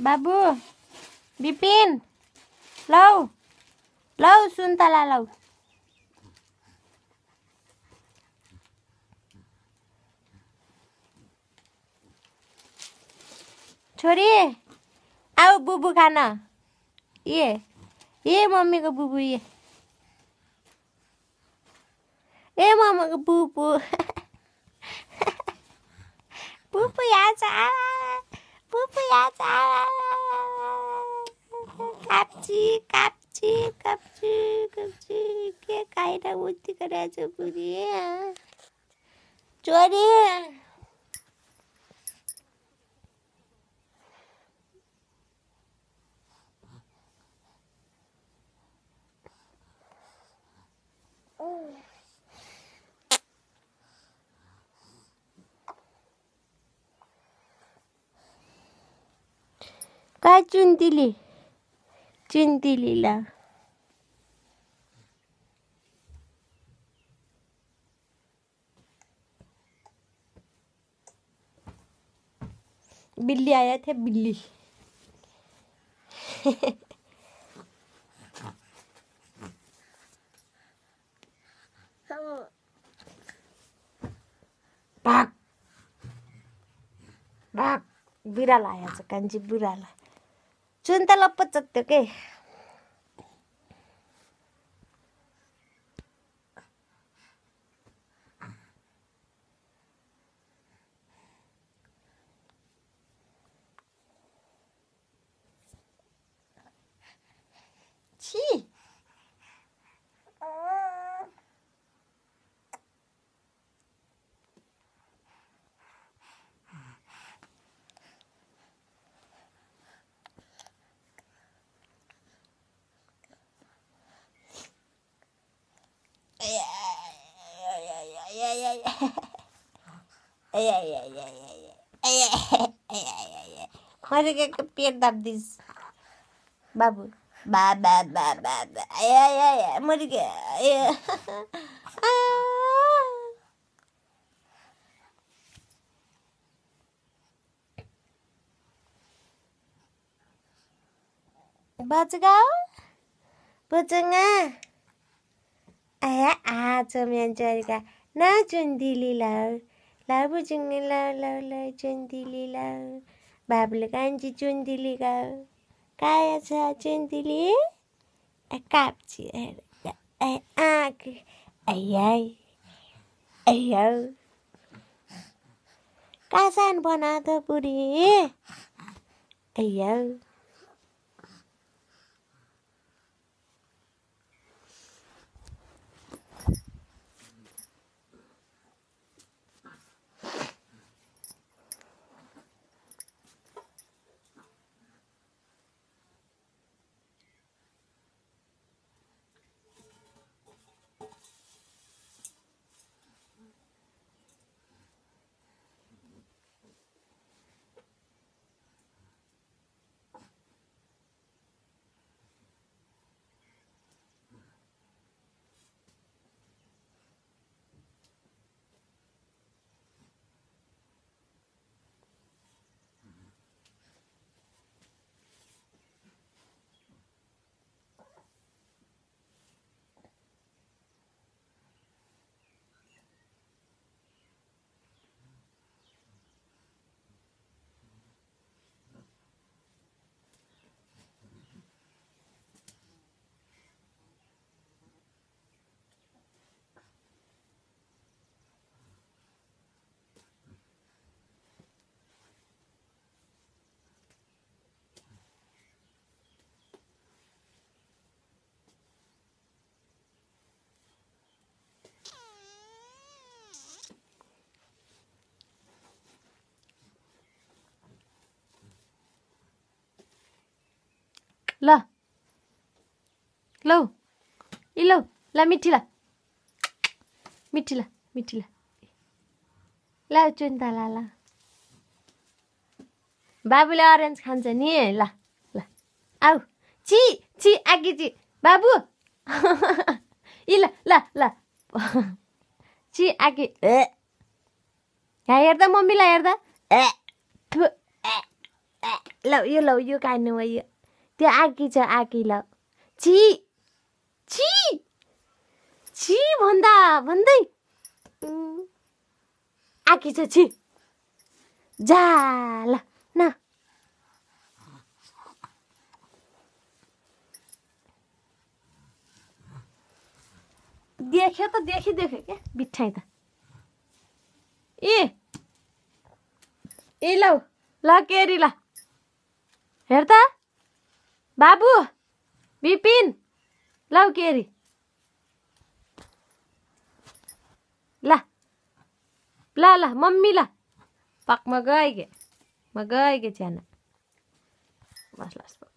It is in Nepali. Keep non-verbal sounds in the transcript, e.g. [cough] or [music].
बाबु बिपिन लौ लौ सुन्तला लौ छोरी आऊ बुबु खान। ये ये मम्मीको बुबु ये। ए मम्मीको बुबु। [laughs] बुबु यहाँ छ। बुबु यहाँ छ काप्ची काप्ची काप्ची काप्ची के खाएर उति गरेको छ बुढी छोरी काय चुन्तिली चुन्तिली ल बिल्ली आया थे बिल्ली भाग भाग बिरालो आएछ कान्छी बिरालो सुन्तला पचक्थ्यो के छि मरेको पेट दाब्दिस बाबु बा बा बा बा मरेको बचगा बचङ्गा आया आज मेन्चरिका न चुन्दिली लाउ लाउ बुजुङ्गे लाउ लाउ लाउ चुन्दिली लाउ बाबुले कान्छी चुन्दिली गाउ काया छ चुन्दिली काप्ची आँख आइ कासान बना त बुढी आइया ल। लौ। इ लौ। ल मिठी ल। मिठी ल मिठी ल। ल चुन्तला ल बाबुले अरेन्ज खान्छ नि ल ल। आऊ। छि छि आगी छि। बाबु। [laughs] इ ल ल ल। [laughs] छि आगी ए। यहाँ हेर्दा मम्मीलाई हेर्दा। ए, ल यो ल यो काट्नु भयो। त्यो आकी छ आकी ल। छि छि छि भन्दा भन्दै। आकी छ छि जा ल न। देख्यो त देखि देख्यो क्या बिठाइ त। ए ए लौ ल केरी ल। हेर त। बाबु बिपिन लौ केरी। ल ल ल मम्मी ल। पक म गएँ के म गएँ के च्याना बस बस।